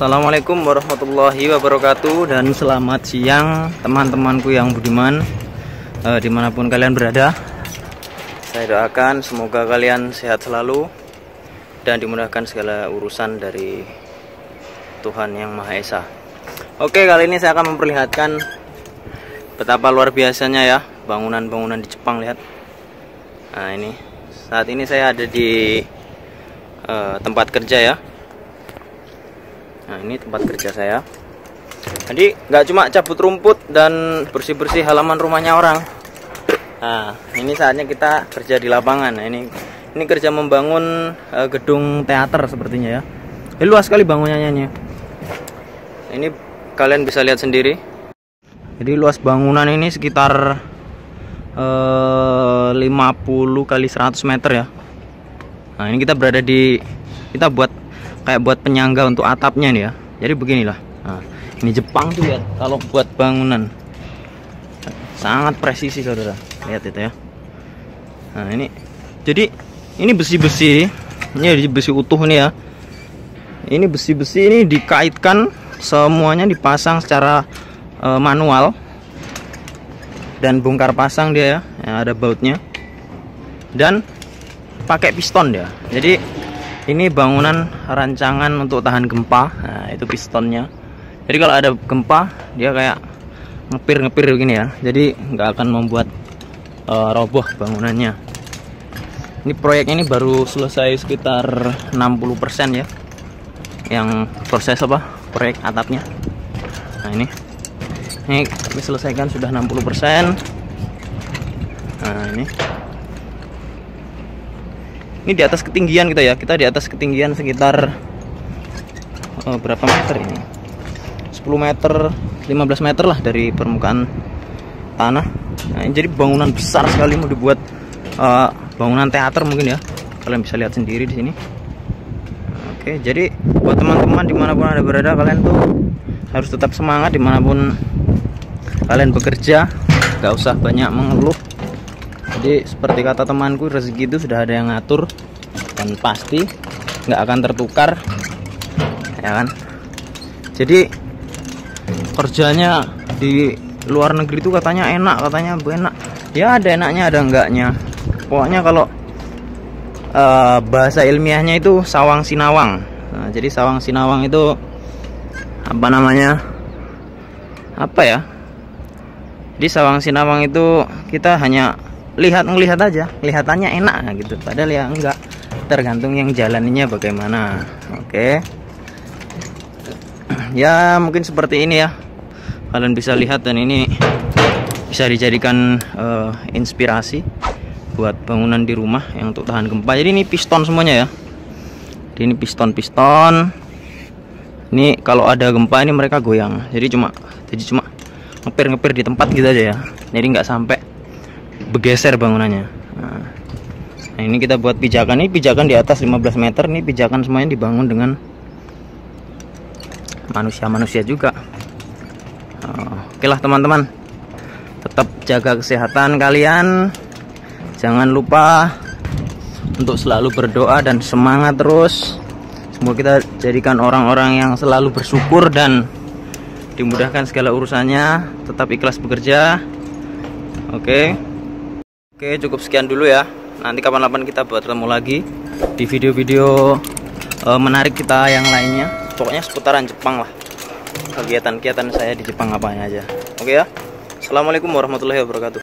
Assalamualaikum warahmatullahi wabarakatuh dan selamat siang teman-temanku yang budiman eh, di mana pun kalian berada. Saya doakan semoga kalian sehat selalu dan dimudahkan segala urusan dari Tuhan yang Maha Esa. Oke kali ini saya akan memperlihatkan betapa luar biasanya ya bangunan-bangunan di Jepang lihat. Nah ini. Saat ini saya ada di uh, tempat kerja ya Nah ini tempat kerja saya. Jadi nggak cuma cabut rumput dan bersih-bersih halaman rumahnya orang. Nah ini saatnya kita kerja di lapangan. Nah ini ini kerja membangun uh, gedung teater sepertinya ya. Ini luas sekali bangunannya ini. Kalian bisa lihat sendiri. Jadi luas bangunan ini sekitar uh, 50 kali 100 meter ya. Nah ini kita berada di kita buat kayak buat penyangga untuk atapnya nih ya. Jadi beginilah. Nah, ini Jepang tuh ya kalau buat bangunan. Sangat presisi saudara. Lihat itu ya. Nah ini. Jadi ini besi-besi. Ini besi utuh nih ya. Ini besi-besi ini dikaitkan semuanya dipasang secara uh, manual. Dan bongkar pasang dia ya yang ada bautnya. Dan pakai piston dia. Jadi ini bangunan rancangan untuk tahan gempa. Nah itu pistonnya. Jadi kalau ada gempa dia kayak ngepir-ngepir begini ya. Jadi nggak akan membuat uh, roboh bangunannya. Ini proyek ini baru selesai sekitar 60% ya. Yang proses apa? Proyek atapnya. Nah ini. Ini kami selesaikan sudah 60% nah ini ini di atas ketinggian kita ya. Kita di atas ketinggian sekitar uh, berapa meter ini? 10 meter 15 meter lah dari permukaan tanah. Nah, ini jadi bangunan besar sekali mau dibuat uh, bangunan teater mungkin ya. Kalian bisa lihat sendiri di sini. Oke jadi buat teman-teman di mana pun ada berada kalian tuh harus tetap semangat di mana pun kalian bekerja. Gak usah banyak mengeluh jadi seperti kata temanku rezeki itu sudah ada yang ngatur dan pasti nggak akan tertukar. Ya kan? Jadi kerjanya di luar negeri itu katanya enak katanya enak. Ya ada enaknya ada enggaknya. Pokoknya kalau uh, bahasa ilmiahnya itu sawang sinawang. Nah, jadi sawang sinawang itu apa namanya apa ya? Di sawang sinawang itu kita hanya lihat ngelihat aja. Kelihatannya enak gitu. Padahal ya enggak. Tergantung yang jalannya bagaimana. Oke. Ya mungkin seperti ini ya. Kalian bisa lihat dan ini bisa dijadikan uh, inspirasi buat bangunan di rumah yang untuk tahan gempa. Jadi ini piston semuanya ya. Jadi ini piston-piston. Ini kalau ada gempa ini mereka goyang. Jadi cuma jadi cuma ngepir-ngepir di tempat gitu aja ya. Jadi nggak sampai bergeser bangunannya. Nah, ini kita buat pijakan. Ini pijakan di atas 15 meter. Ini pijakan semuanya dibangun dengan manusia-manusia juga. Oh, oke lah teman-teman. Tetap jaga kesehatan kalian. Jangan lupa untuk selalu berdoa dan semangat terus. Semoga kita jadikan orang-orang yang selalu bersyukur dan dimudahkan segala urusannya. Tetap ikhlas bekerja. Oke. okay. Oke cukup sekian dulu ya. Nanti kapan-kapan kita buat ketemu lagi Di video-video uh, menarik kita yang lainnya. Pokoknya seputaran Jepang lah. Kegiatan-kegiatan saya di Jepang apanya aja. Oke ya. Assalamualaikum warahmatullahi wabarakatuh